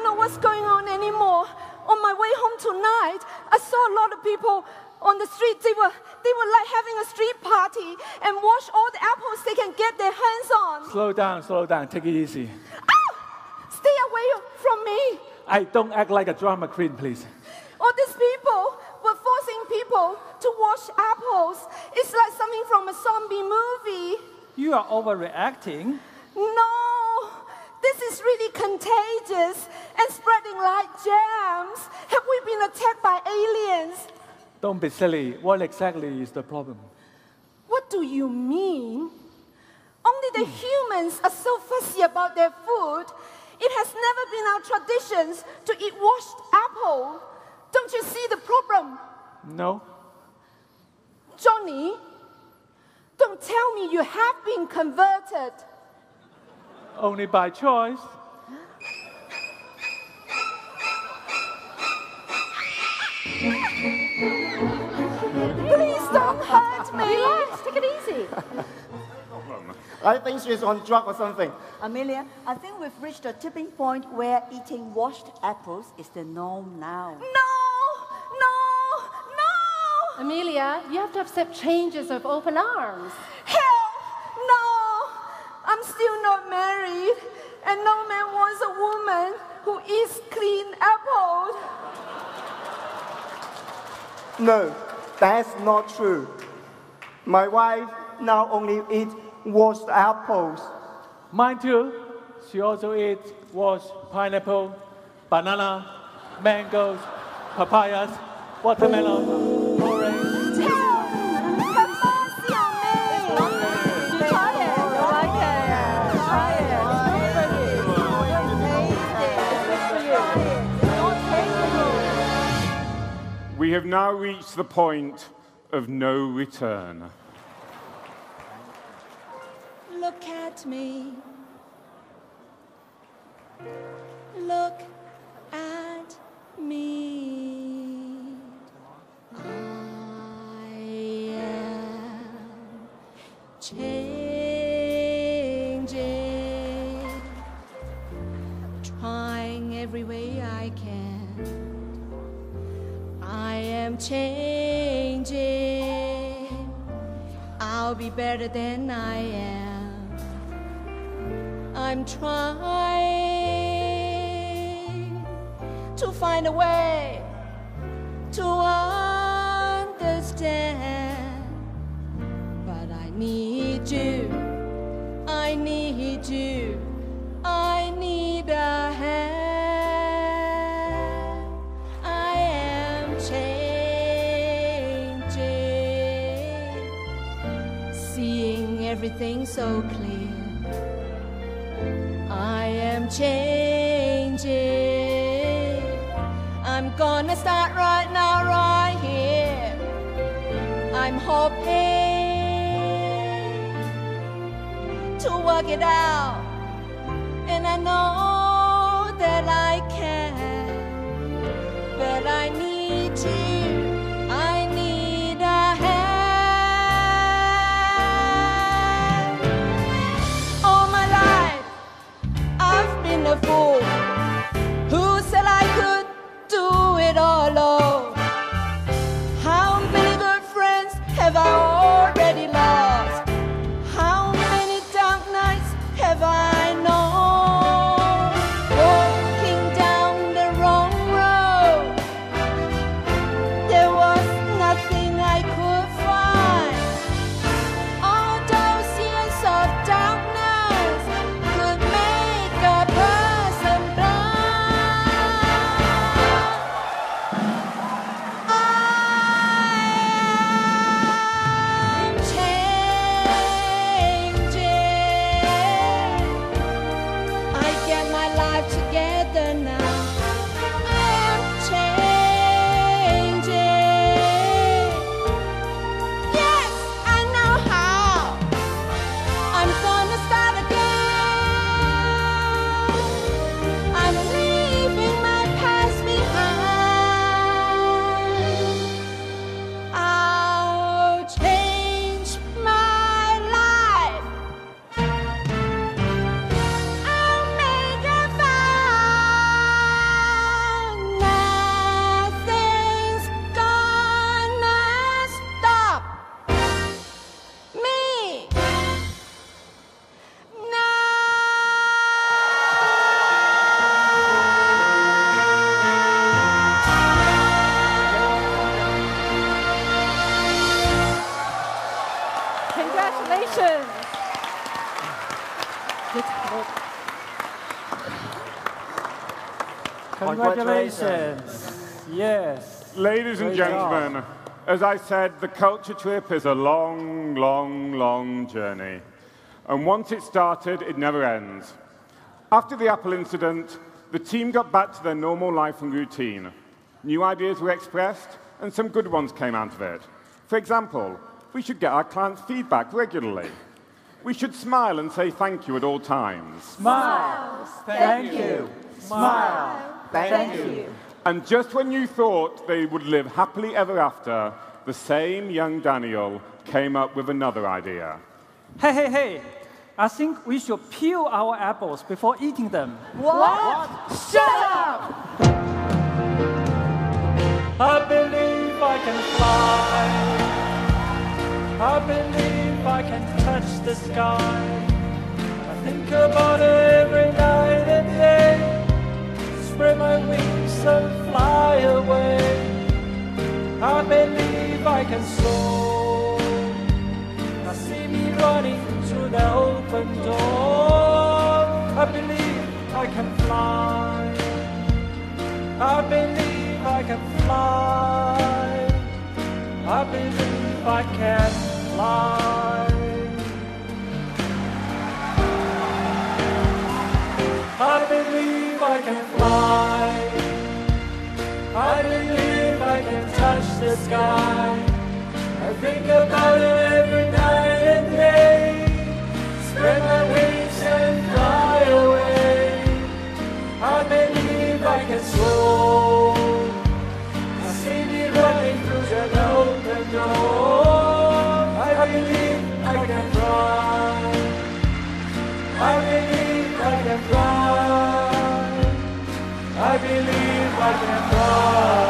don't know what's going on anymore. On my way home tonight, I saw a lot of people on the street. They were, they were like having a street party and wash all the apples they can get their hands on. Slow down, slow down. Take it easy. Ow! Stay away from me. I don't act like a drama queen, please. All these people were forcing people to wash apples. It's like something from a zombie movie. You are overreacting. No, this is really contagious and spreading like germs. Have we been attacked by aliens? Don't be silly. What exactly is the problem? What do you mean? Only the humans are so fussy about their food. It has never been our traditions to eat washed apple. Don't you see the problem? No. Johnny, don't tell me you have been converted. Only by choice. Relax, take it easy. I think she's on drug or something. Amelia, I think we've reached a tipping point where eating washed apples is the norm now. No, no, no. Amelia, you have to accept changes with open arms. Help! No! I'm still not married, and no man wants a woman who eats clean apples. No, that's not true. My wife now only eats washed apples. Mine too. She also eats washed pineapple, banana, mangoes, papayas, watermelon, orange. Help! Have mercy on me! Try it, you like it. Try it. It's good for you. It's good for you. We have now reached the point of no return. Look at me. Look at me. I am changing, trying every way I can. I am changing. I'll be better than I am. I'm trying to find a way to understand. Seeing everything so clear. I am changing. I'm gonna start right now, right here. I'm hoping to work it out, and I know that I can. Congratulations. Yes. Ladies and Great job. gentlemen, as I said, the culture trip is a long, long, long journey. And once it started, it never ends. After the Apple incident, the team got back to their normal life and routine. New ideas were expressed, and some good ones came out of it. For example, we should get our clients' feedback regularly. We should smile and say thank you at all times. Smile. Thank you. Smile. Thank, you. And just when you thought they would live happily ever after, the same young Daniel came up with another idea. Hey, hey, hey. I think we should peel our apples before eating them. What? Shut up! I believe I can fly. I believe I can touch the sky. I think about it every night and day. Spread my wings and fly away. I believe I can soar. I see me running through the open door. I believe I can fly. I believe I can fly. I believe I can fly. I can fly. I believe I can touch the sky. I think about it every night fly. I